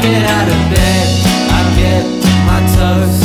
Get out of bed, I get my toast